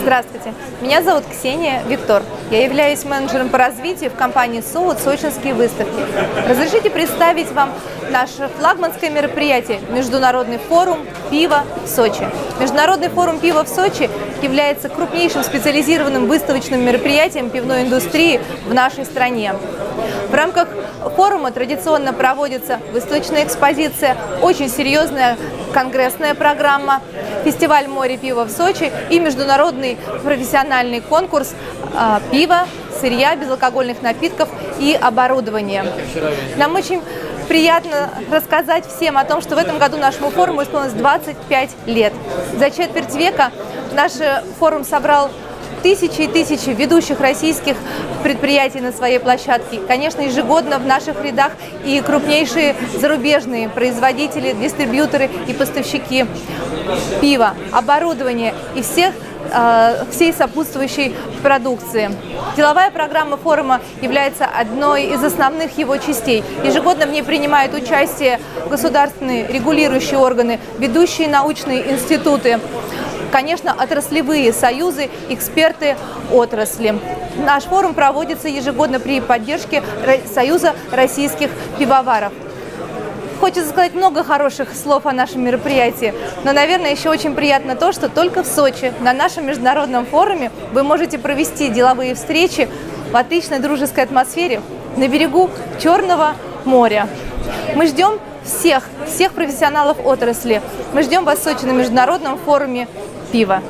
Здравствуйте, меня зовут Ксения Виктор. Я являюсь менеджером по развитию в компании СУУД «Сочинские выставки». Разрешите представить вам наше флагманское мероприятие – Международный форум пива в Сочи. Международный форум пива в Сочи является крупнейшим специализированным выставочным мероприятием пивной индустрии в нашей стране. В рамках форума традиционно проводится выставочная экспозиция, очень серьезная конгрессная программа, фестиваль «Море пива» в Сочи и международный профессиональный конкурс а, пива, сырья, безалкогольных напитков и оборудования. Нам очень приятно рассказать всем о том, что в этом году нашему форуму исполнилось 25 лет. За четверть века наш форум собрал тысячи и тысячи ведущих российских предприятий на своей площадке. Конечно, ежегодно в наших рядах и крупнейшие зарубежные производители, дистрибьюторы и поставщики пива, оборудования и всех э, всей сопутствующей продукции. Деловая программа форума является одной из основных его частей. Ежегодно в ней принимают участие государственные регулирующие органы, ведущие научные институты, конечно, отраслевые союзы, эксперты отрасли. Наш форум проводится ежегодно при поддержке Союза российских пивоваров. Хочется сказать много хороших слов о нашем мероприятии, но, наверное, еще очень приятно то, что только в Сочи, на нашем международном форуме, вы можете провести деловые встречи в отличной дружеской атмосфере на берегу Черного моря. Мы ждем всех, всех профессионалов отрасли. Мы ждем вас в Сочи на международном форуме пива.